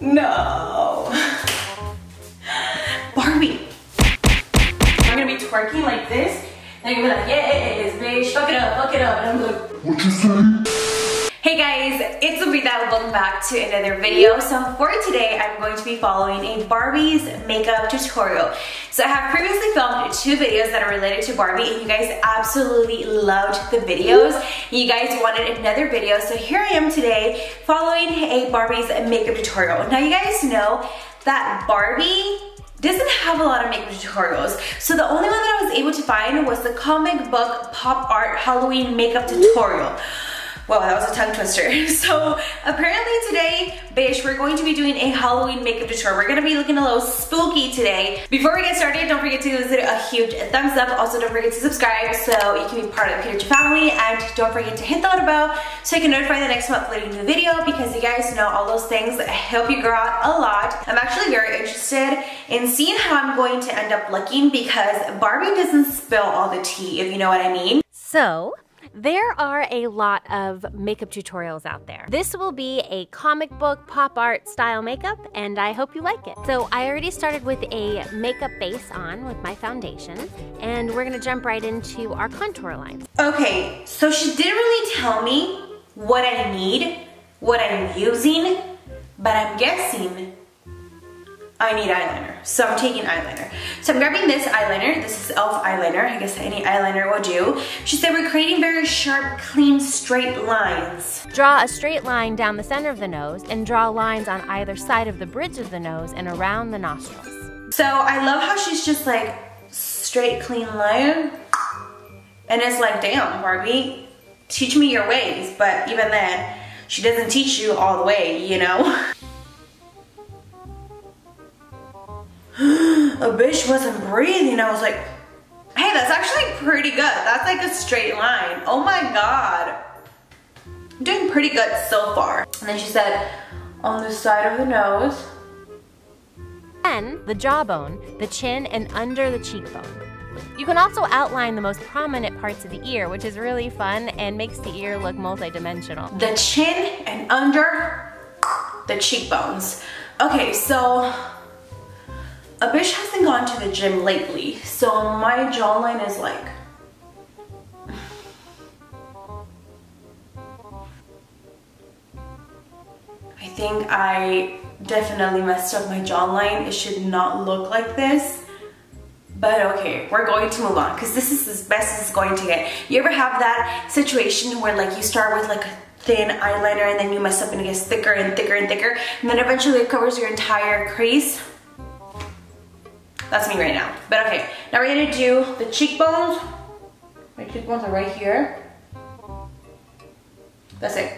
no. Barbie. I'm gonna be twerking like this, and you're gonna be like, yes, bitch, fuck it up, fuck it up. And I'm like, What you say? Guys. Welcome back to another video. So for today, I'm going to be following a Barbie's makeup tutorial. So I have previously filmed two videos that are related to Barbie and you guys absolutely loved the videos. You guys wanted another video, so here I am today following a Barbie's makeup tutorial. Now you guys know that Barbie doesn't have a lot of makeup tutorials. So the only one that I was able to find was the comic book pop art Halloween makeup tutorial. Well, that was a tongue twister. So apparently today, Bish, we're going to be doing a Halloween makeup tutorial. We're gonna be looking a little spooky today. Before we get started, don't forget to give video a huge thumbs up. Also, don't forget to subscribe so you can be part of the Pita family. And don't forget to hit the little bell so you can notify the next time I'm uploading a new video because you guys know all those things help you grow out a lot. I'm actually very interested in seeing how I'm going to end up looking because Barbie doesn't spill all the tea, if you know what I mean. So, there are a lot of makeup tutorials out there. This will be a comic book pop art style makeup and I hope you like it. So I already started with a makeup base on with my foundation and we're gonna jump right into our contour lines. Okay, so she didn't really tell me what I need, what I'm using, but I'm guessing I need eyeliner. So I'm taking eyeliner. So I'm grabbing this eyeliner. This is e.l.f. eyeliner. I guess any eyeliner will do. She said we're creating very sharp, clean, straight lines. Draw a straight line down the center of the nose and draw lines on either side of the bridge of the nose and around the nostrils. So I love how she's just like straight, clean line. And it's like, damn, Barbie, teach me your ways. But even then, she doesn't teach you all the way, you know? a bitch wasn't breathing. I was like, hey, that's actually pretty good. That's like a straight line. Oh my God. I'm doing pretty good so far. And then she said, on the side of the nose. Then, the jawbone, the chin, and under the cheekbone. You can also outline the most prominent parts of the ear, which is really fun and makes the ear look multidimensional. The chin and under the cheekbones. Okay, so a bitch hasn't gone to the gym lately, so my jawline is like I think I definitely messed up my jawline. It should not look like this. But okay, we're going to move on because this is as best as it's going to get. You ever have that situation where like you start with like a thin eyeliner and then you mess up and it gets thicker and thicker and thicker and then eventually it covers your entire crease? That's me right now. But okay, now we're gonna do the cheekbones. My cheekbones are right here. That's it.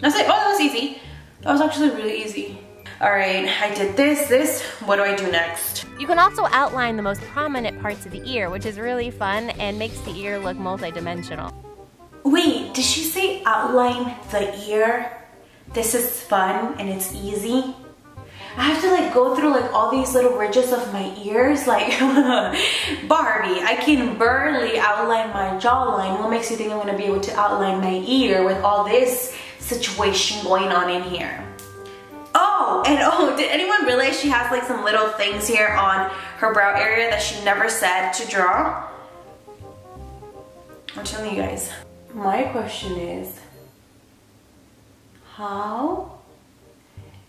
That's it. Oh, that was easy. That was actually really easy. All right, I did this, this. What do I do next? You can also outline the most prominent parts of the ear, which is really fun and makes the ear look multidimensional. Wait, did she say outline the ear? This is fun and it's easy? I have to like go through like all these little ridges of my ears like Barbie I can barely outline my jawline. What makes you think I'm gonna be able to outline my ear with all this situation going on in here? Oh and oh did anyone realize she has like some little things here on her brow area that she never said to draw? I'm telling you guys. My question is how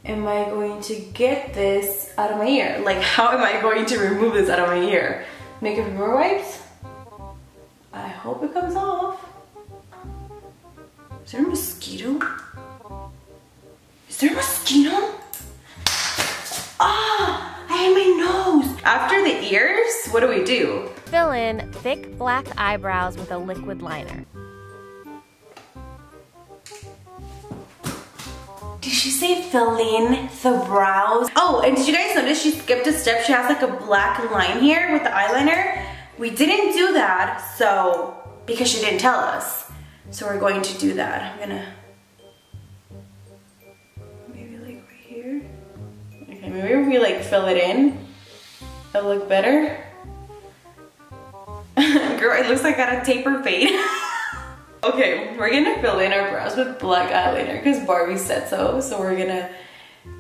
am I going to get this out of my ear? Like, how am I going to remove this out of my ear? Makeup remover wipes? I hope it comes off. Is there a mosquito? Is there a mosquito? Ah, I have my nose. After the ears, what do we do? Fill in thick black eyebrows with a liquid liner. Did she say fill in the brows? Oh, and did you guys notice she skipped a step? She has like a black line here with the eyeliner. We didn't do that, so, because she didn't tell us. So we're going to do that. I'm gonna, maybe like right here. Okay, maybe if we like fill it in, it'll look better. Girl, it looks like I got a taper fade. Okay, we're gonna fill in our brows with black eyeliner because Barbie said so. So we're gonna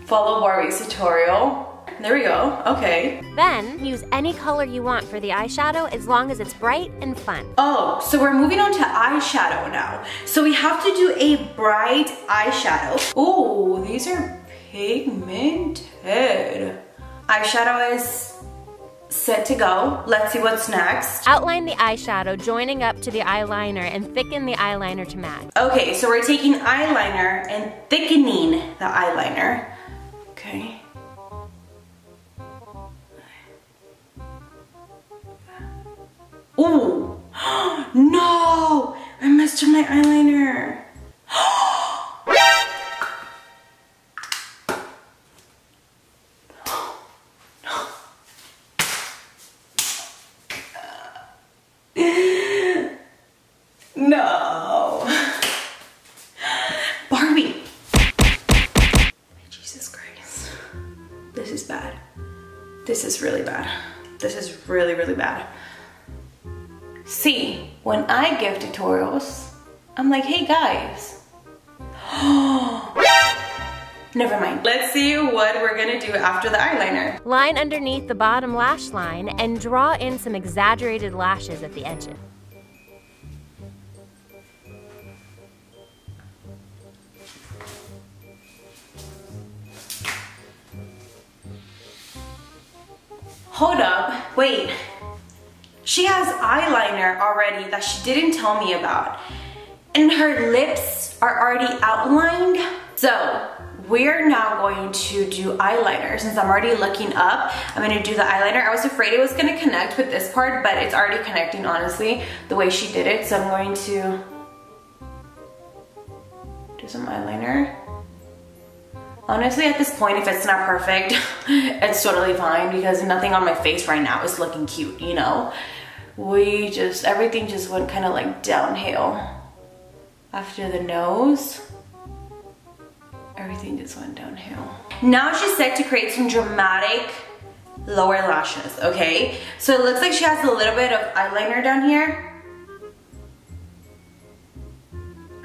follow Barbie's tutorial. There we go, okay. Then, use any color you want for the eyeshadow as long as it's bright and fun. Oh, so we're moving on to eyeshadow now. So we have to do a bright eyeshadow. Oh, these are pigmented. Eyeshadow is set to go. Let's see what's next. Outline the eyeshadow, joining up to the eyeliner and thicken the eyeliner to match. Okay, so we're taking eyeliner and thickening the eyeliner. Okay. Ooh, no, I messed up my eyeliner. Really, bad. See, when I give tutorials, I'm like, hey guys. Never mind. Let's see what we're gonna do after the eyeliner. Line underneath the bottom lash line and draw in some exaggerated lashes at the edges. Hold up, wait. She has eyeliner already that she didn't tell me about. And her lips are already outlined. So we're now going to do eyeliner. Since I'm already looking up, I'm gonna do the eyeliner. I was afraid it was gonna connect with this part, but it's already connecting, honestly, the way she did it. So I'm going to do some eyeliner. Honestly, at this point, if it's not perfect, it's totally fine because nothing on my face right now is looking cute, you know? We just, everything just went kind of like downhill. After the nose, everything just went downhill. Now she's set to create some dramatic lower lashes, okay? So it looks like she has a little bit of eyeliner down here.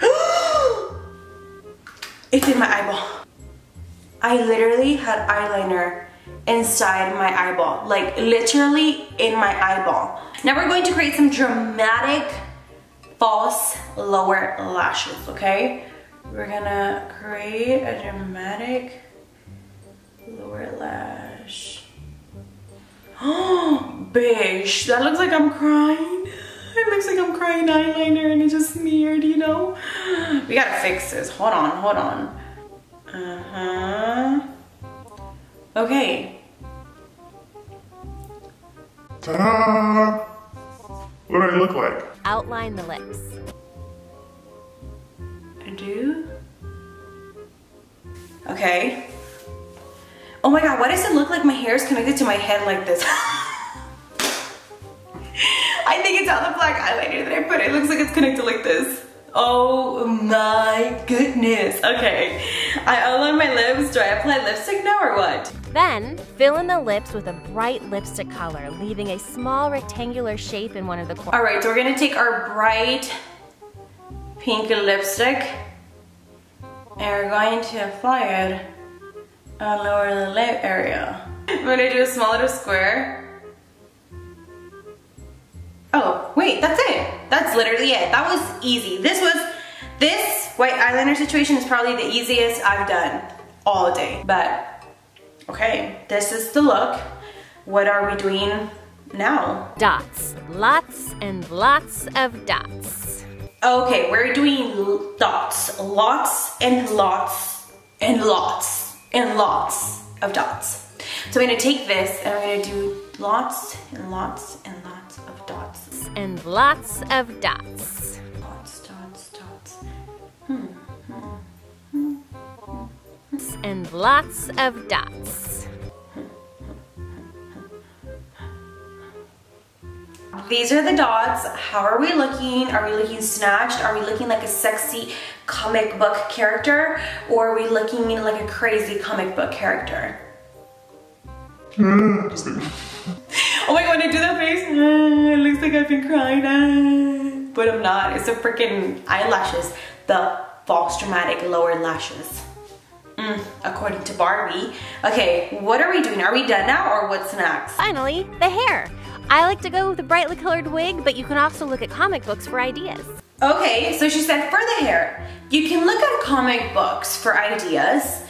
it's in my eyeball. I literally had eyeliner inside my eyeball, like literally in my eyeball. Now we're going to create some dramatic false lower lashes, okay? We're gonna create a dramatic lower lash. Oh, bish, that looks like I'm crying. It looks like I'm crying eyeliner and it just smeared, you know? We gotta fix this, hold on, hold on. Uh-huh. Okay. Ta-da! What do I look like? Outline the lips. I do. Okay. Oh my god, why does it look like my hair is connected to my head like this? I think it's all the black eyeliner that I put. It looks like it's connected like this. Oh my goodness. Okay. I outline my lips. Do I apply lipstick now or what? Then, fill in the lips with a bright lipstick color, leaving a small rectangular shape in one of the corners. All right, so we're gonna take our bright pink lipstick and we're going to apply it on lower lip area. I'm gonna do a small little square. Oh, wait, that's it. That's literally it. That was easy. This was, this white eyeliner situation is probably the easiest I've done all day. But, okay, this is the look. What are we doing now? Dots. Lots and lots of dots. Okay, we're doing dots. Lots and lots and lots and lots of dots. So I'm gonna take this and I'm gonna do lots and lots and lots of dots. And lots of dots. Dots, And lots of dots. These are the dots. How are we looking? Are we looking snatched? Are we looking like a sexy comic book character? Or are we looking like a crazy comic book character? Oh my god, when I do that face, it looks like I've been crying. but I'm not. It's the freaking eyelashes, the false dramatic lower lashes. Mm, according to Barbie. Okay, what are we doing? Are we done now or what's next? Finally, the hair. I like to go with a brightly colored wig, but you can also look at comic books for ideas. Okay, so she said for the hair, you can look at comic books for ideas.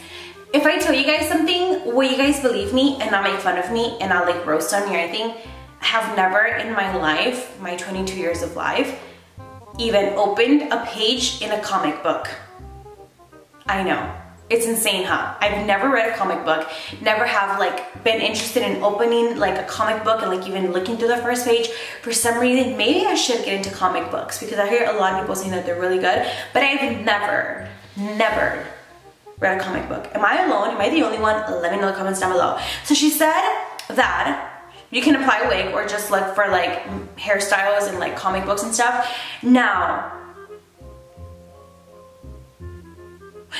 If I tell you guys something, will you guys believe me and not make fun of me and not like roast on me or anything? I have never in my life, my 22 years of life, even opened a page in a comic book. I know. It's insane, huh? I've never read a comic book, never have like been interested in opening like a comic book and like even looking through the first page. For some reason, maybe I should get into comic books because I hear a lot of people saying that they're really good, but I've never, never read a comic book. Am I alone? Am I the only one? Let me know in the comments down below. So she said that you can apply wig or just look for like hairstyles and like comic books and stuff. Now,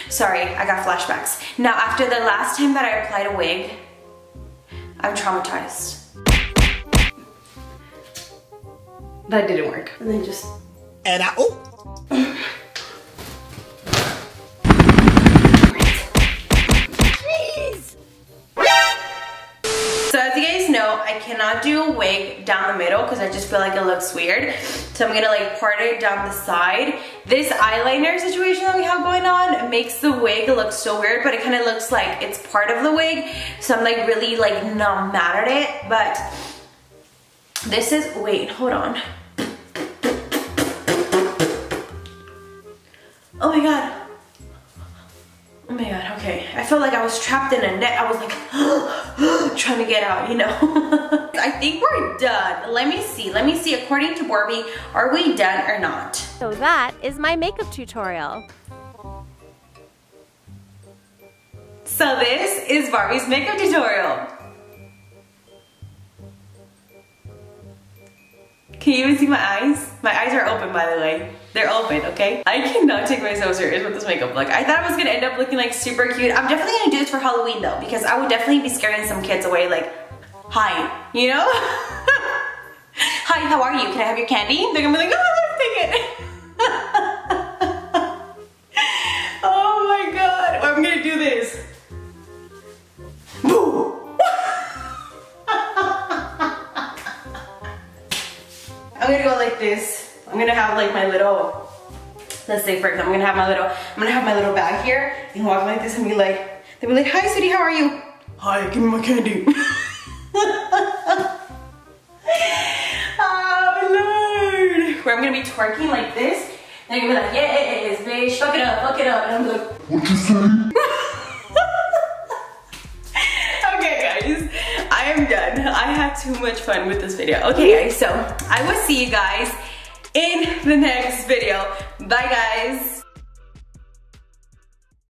Sorry, I got flashbacks. Now, after the last time that I applied a wig, I'm traumatized. That didn't work. And then just... And I, oh, So as you guys know, I cannot do a wig down the middle because I just feel like it looks weird. So I'm gonna like part it down the side. This eyeliner situation that we have going on makes the wig look so weird, but it kind of looks like it's part of the wig. So I'm like really like not mad at it, but this is, wait, hold on. Oh my God. I felt like I was trapped in a net. I was like trying to get out, you know? I think we're done. Let me see. Let me see. According to Barbie, are we done or not? So that is my makeup tutorial. So this is Barbie's makeup tutorial. Can you even see my eyes? My eyes are open, by the way. They're open, okay? I cannot take myself serious with this makeup look. I thought I was gonna end up looking like super cute. I'm definitely gonna do this for Halloween though, because I would definitely be scaring some kids away like, hi, you know? hi, how are you? Can I have your candy? They're gonna be like, oh, take it. oh my God, oh, I'm gonna do this. Boo! I'm gonna go like this. I'm gonna have like my little, let's say for example, I'm gonna have my little, I'm gonna have my little bag here and walk like this and be like, they'll be like, hi sweetie, how are you? Hi, give me my candy. oh Lord. Where I'm gonna be twerking like this. They're gonna be like, yeah, it is, bitch, fuck it up, fuck it up. And I'm like, What you say? okay guys, I am done. I had too much fun with this video. Okay guys, so I will see you guys in the next video. Bye guys.